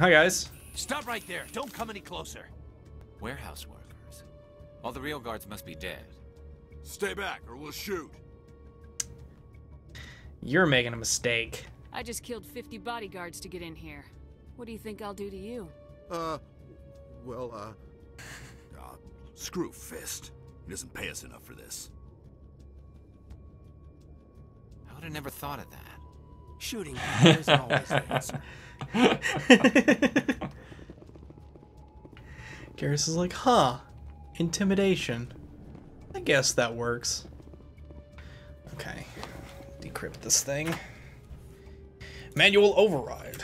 Hi, guys. Stop right there. Don't come any closer. Warehouse workers. All the real guards must be dead. Stay back or we'll shoot. You're making a mistake. I just killed 50 bodyguards to get in here. What do you think I'll do to you? Uh, well, uh, uh screw Fist. He doesn't pay us enough for this. I would have never thought of that. Shooting people isn't always the answer. Garrus is like, huh, intimidation. I guess that works. Okay, decrypt this thing. Manual override.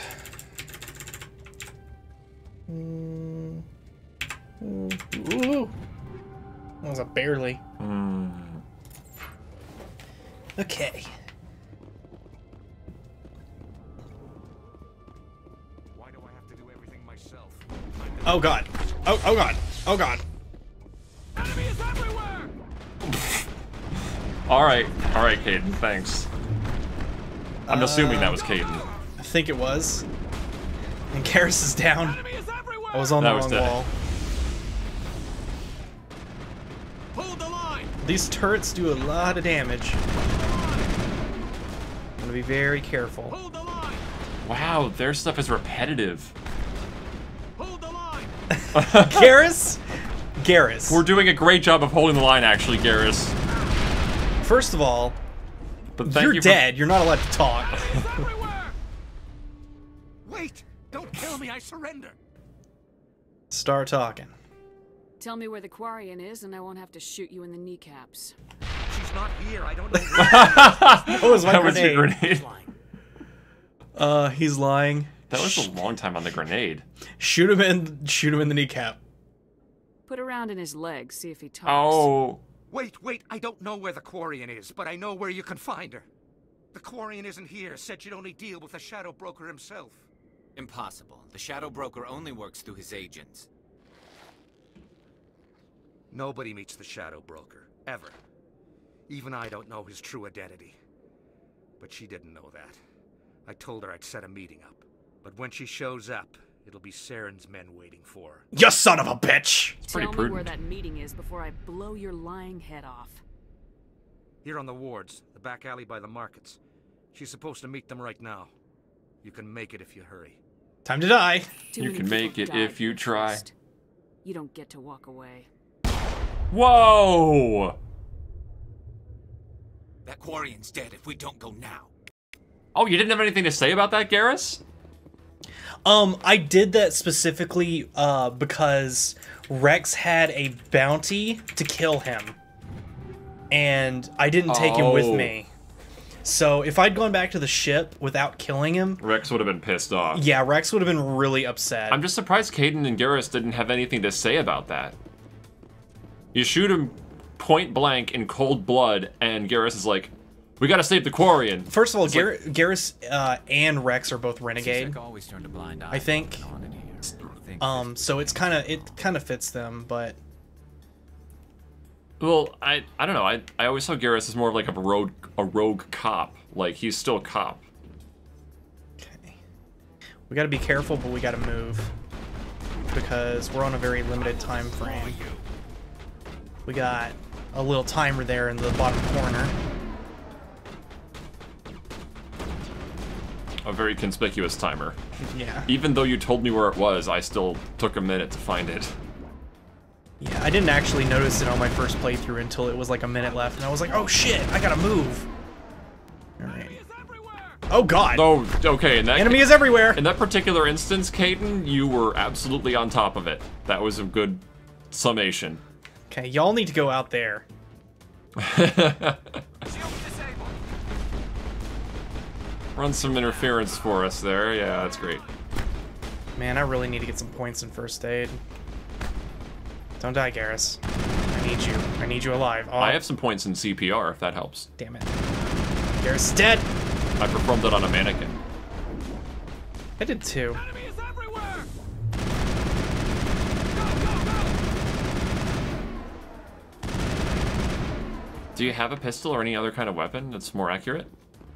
Mm. Ooh. That was a barely. Okay. Oh god. Oh oh god. Oh god. Enemy is everywhere! Alright, alright, Kaidan, thanks. I'm assuming that was uh, Kaidan. I think it was. And Garrus is down. Enemy is! I was on That the was wrong dead. wall. Hold the line! These turrets do a lot of damage. I'm gonna be very careful. Hold the line! Wow, their stuff is repetitive. Hold the! Garrus? Garrus. We're doing a great job of holding the line, actually, Garrus. First of all, But thank you're you dead. You're not allowed to talk. Enemy is everywhere! Wait! Don't kill me, I surrender! Start talking. Tell me where the Quarian is, and I won't have to shoot you in the kneecaps. She's not here, I don't know where Oh, it was my that was your grenade. grenade. lying. Uh, he's lying. That was a long time on the grenade. Shoot him in. Shoot him in the kneecap. Put a round in his leg, see if he talks. Oh, Wait, wait, I don't know where the Quarian is, but I know where you can find her. The Quarian isn't here, said she'd only deal with the Shadow Broker himself. Impossible. The Shadow Broker only works through his agents. Nobody meets the Shadow Broker, ever. Even I don't know his true identity. But she didn't know that. I told her I'd set a meeting up. But when she shows up, it'll be Saren's men waiting for her. You son of a bitch! pretty Tell me where that meeting is before I blow your lying head off. Here on the wards, the back alley by the markets. She's supposed to meet them right now. You can make it if you hurry. Time to die. Too You can make it if you try. first. You don't get to walk away. whoa! That Quarian's dead if we don't go now. Oh, you didn't have anything to say about that, Garrus? Um, I did that specifically uh, because Wrex had a bounty to kill him, and I didn't take him with Oh. me. So if I'd gone back to the ship without killing him, Wrex would have been pissed off. yeah, Wrex would have been really upset. I'm just surprised Kaidan and Garrus didn't have anything to say about that. You shoot him point blank in cold blood, and Garrus is like, "We gotta save the Quarian." First of all, It's like- Garrus uh, and Wrex are both renegade. C-Sec always turned a blind eye. I think. on in here. I think Um, so it's kind of it kind of fits them, but Well, I I don't know. I I always saw Garrus as more of like a rogue a rogue cop. Like he's still a cop. okay. We got to be careful, but we got to move because we're on a very limited time frame. We got a little timer there in the bottom corner. A very conspicuous timer. Yeah. Even though you told me where it was, I still took a minute to find it. Yeah, I didn't actually notice it on my first playthrough until it was like a minute left, and I was like, "Oh shit, I gotta move." All right. Oh god. Oh, okay. In that Enemy is everywhere. in that particular instance, Kaidan, you were absolutely on top of it. That was a good summation. Okay, y'all need to go out there. Shield disabled! Run some interference for us there. Yeah, that's great. Man, I really need to get some points in first aid. Don't die, Garrus. I need you. I need you alive. Oh, I have some points in CPR if that helps. Damn it. Garrus is dead. I performed it on a mannequin. I did too. Enemy is everywhere! Do you have a pistol or any other kind of weapon that's more accurate?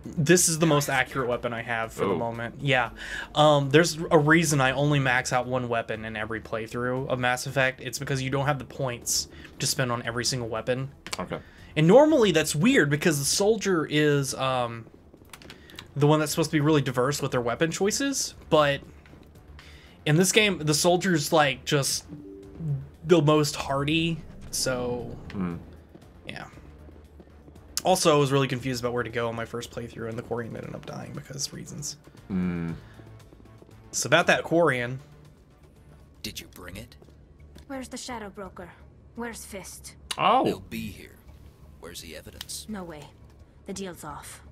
This is the most accurate weapon I have for the Oh. moment. Yeah. Um, there's a reason I only max out one weapon in every playthrough of Mass Effect. It's because you don't have the points to spend on every single weapon. Okay. And normally that's weird because the soldier is um, the one that's supposed to be really diverse with their weapon choices. But in this game, the soldier's like just the most hardy. So, yeah. Also, I was really confused about where to go on my first playthrough, and the Quarian ended up dying because reasons. Hmm. So about that Quarian, Did you bring it? Where's the Shadow Broker? Where's Fist? Oh, They'll be here. Where's the evidence? No way. The deal's off.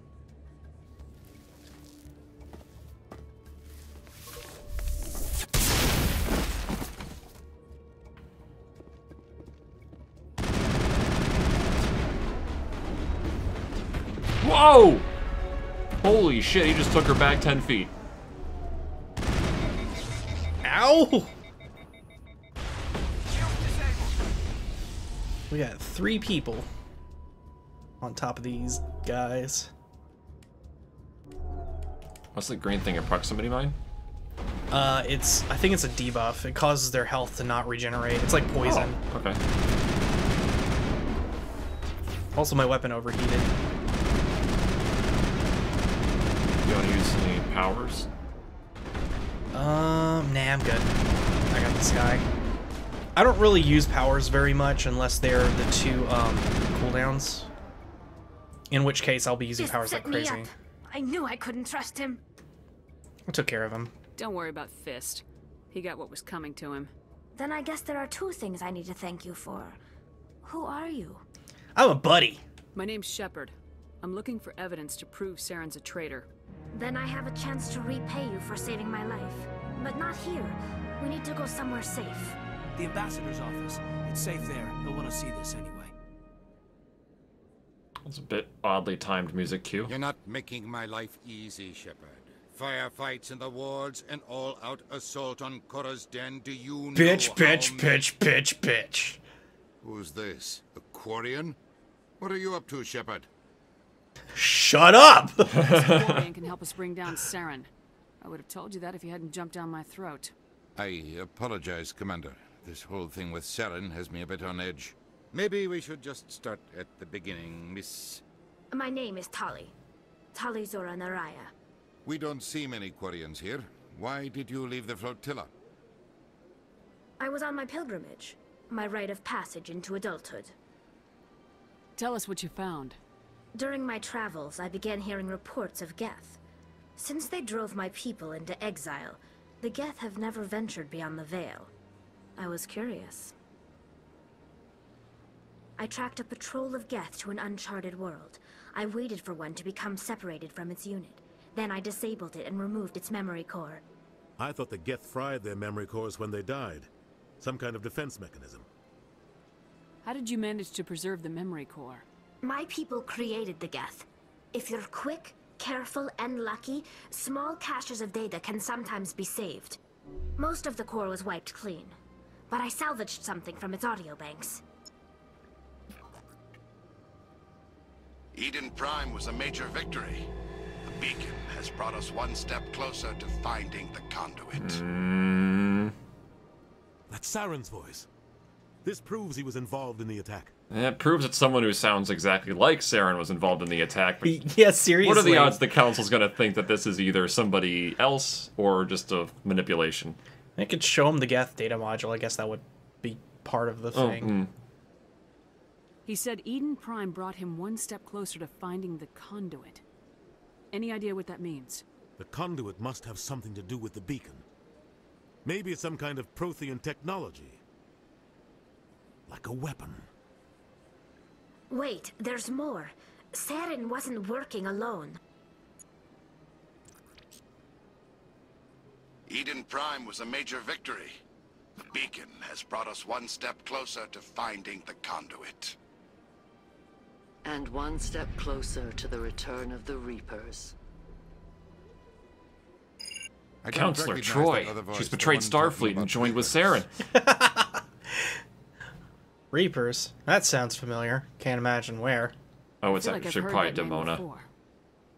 Whoa! Holy shit! He just took her back ten feet. Ow! We got three people on top of these guys. What's the green thing? A proximity mine? Uh, it's I think it's a debuff. It causes their health to not regenerate. It's like poison. Oh, okay. Also, my weapon overheated. You want to use any powers? Um, nah, I'm good. I got this guy. I don't really use powers very much unless they're the two um cooldowns. In which case, I'll be using Fist powers like crazy. up. I knew I couldn't trust him. I took care of him. Don't worry about Fist. He got what was coming to him. Then I guess there are two things I need to thank you for. Who are you? I'm a buddy. My name's Shepard. I'm looking for evidence to prove Saren's a traitor. Then I have a chance to repay you for saving my life. But not here. We need to go somewhere safe. The ambassador's office. It's safe there. He'll want to see this anyway. That's a bit oddly timed music cue. You're not making my life easy, Shepard. Firefights in the wards, an all-out assault on Chora's den. Do you know Bitch, how bitch, ma- bitch, bitch, bitch. Who's this? A Quarian? What are you up to, Shepard? Shut up! Quarian can help us bring down Saren. I would have told you that if you hadn't jumped down my throat. I apologize, Commander. This whole thing with Saren has me a bit on edge. Maybe we should just start at the beginning, Miss... My name is Tali. Tali'Zorah nar Rayya. We don't see many Quarians here. Why did you leave the flotilla? I was on my pilgrimage. My rite of passage into adulthood. Tell us what you found. During my travels, I began hearing reports of Geth. Since they drove my people into exile, the Geth have never ventured beyond the Veil. I was curious. I tracked a patrol of Geth to an uncharted world. I waited for one to become separated from its unit. Then I disabled it and removed its memory core. I thought the Geth fried their memory cores when they died. Some kind of defense mechanism. How did you manage to preserve the memory core? My people created the Geth. If you're quick, careful, and lucky, small caches of data can sometimes be saved. Most of the core was wiped clean, but I salvaged something from its audio banks. Eden Prime was a major victory. The beacon has brought us one step closer to finding the conduit. Mm, That's Saren's voice. This proves he was involved in the attack. it proves that someone who sounds exactly like Saren was involved in the attack. But yeah, seriously. what are the odds the council's going to think that this is either somebody else or just a manipulation? I could show him the Geth data module. I guess that would be part of the Oh, thing. mm. He said Eden Prime brought him one step closer to finding the conduit. Any idea what that means? The conduit must have something to do with the beacon. Maybe it's some kind of Prothean technology. Like a weapon. Wait, there's more. Saren wasn't working alone. Eden Prime was a major victory. The beacon has brought us one step closer to finding the conduit. And one step closer to the return of the Reapers. I Counselor Troy. that other voice, She's betrayed Starfleet and joined with Reapers. Saren. Reapers. That sounds familiar. Can't imagine where. Oh, it's feel like I've actually heard probably Demona.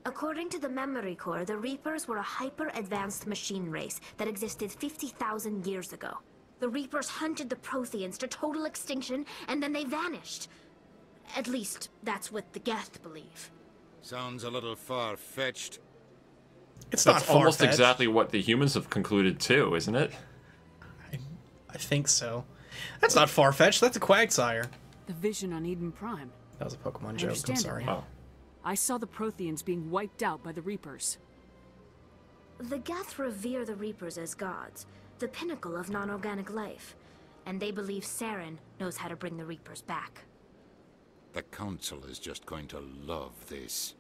According to the Memory Core, the Reapers were a hyper-advanced machine race that existed 50,000 years ago. The Reapers hunted the Protheans to total extinction, and then they vanished. At least, that's what the Geth believe. Sounds a little far-fetched. It's That's not almost far-fetched. exactly what the humans have concluded too, isn't it? I think so. That's not far fetched. That's a Quagsire. The vision on Eden Prime. That was a Pokemon I joke. I'm sorry. now. I saw the Protheans being wiped out by the Reapers. The Geth revere the Reapers as gods, the pinnacle of non-organic life. And they believe Saren knows how to bring the Reapers back. The Council is just going to love this.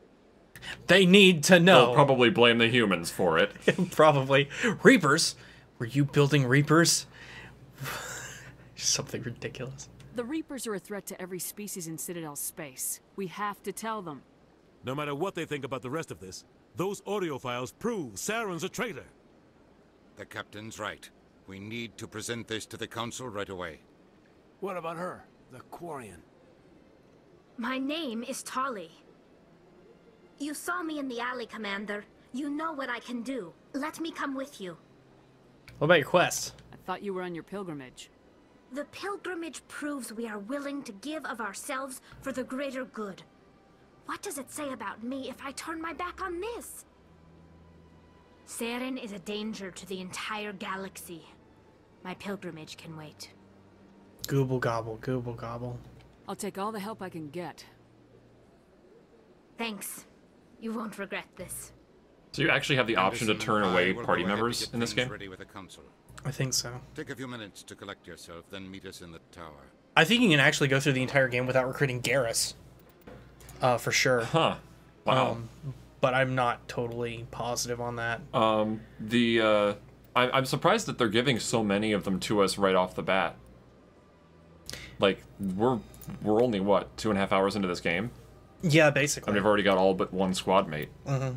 They need to know. They'll probably blame the humans for it. Probably. Reapers? Were you building Reapers? Something ridiculous. The Reapers are a threat to every species in Citadel space. We have to tell them. No matter what they think about the rest of this, those audio files prove Saren's a traitor. The captain's right. We need to present this to the Council right away. What about her? The Quarian. My name is Tali. You saw me in the alley, Commander. You know what I can do. Let me come with you. What about your quest? I thought you were on your pilgrimage. The pilgrimage proves we are willing to give of ourselves for the greater good. What does it say about me if I turn my back on this? Saren is a danger to the entire galaxy. My pilgrimage can wait. Gooble gobble, gooble gobble. I'll take all the help I can get. Thanks. You won't regret this. So you actually have the option to turn away party go ahead to members in this game? Ready with the Council. I think so. Take a few minutes to collect yourself, then meet us in the tower. I think you can actually go through the entire game without recruiting Garrus. Uh, for sure. Huh. Wow. Um, but I'm not totally positive on that. Um, the uh, I, I'm surprised that they're giving so many of them to us right off the bat. Like we're we're only what two and a half hours into this game, Yeah, basically. and basically. we've already got all but one squad mate. Mhm.